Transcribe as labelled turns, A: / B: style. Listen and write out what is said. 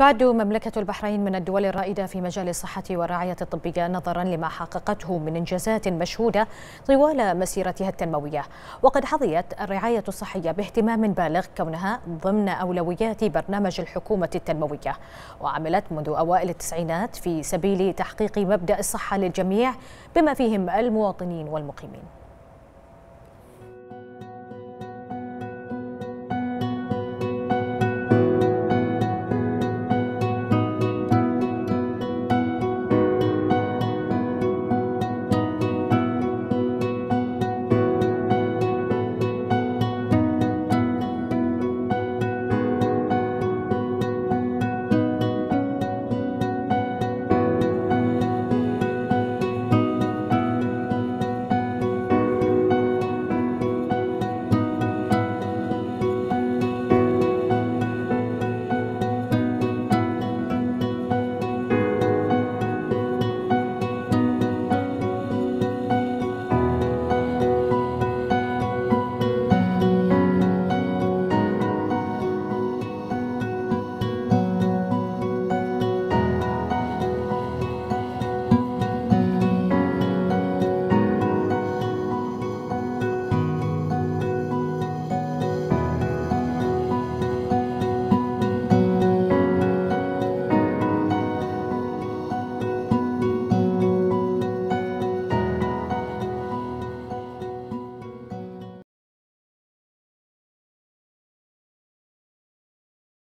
A: تعد مملكة البحرين من الدول الرائدة في مجال الصحة والرعاية الطبية نظرا لما حققته من إنجازات مشهودة طوال مسيرتها التنموية. وقد حظيت الرعاية الصحية باهتمام بالغ كونها ضمن أولويات برنامج الحكومة التنموية. وعملت منذ أوائل التسعينات في سبيل تحقيق مبدأ الصحة للجميع بما فيهم المواطنين والمقيمين.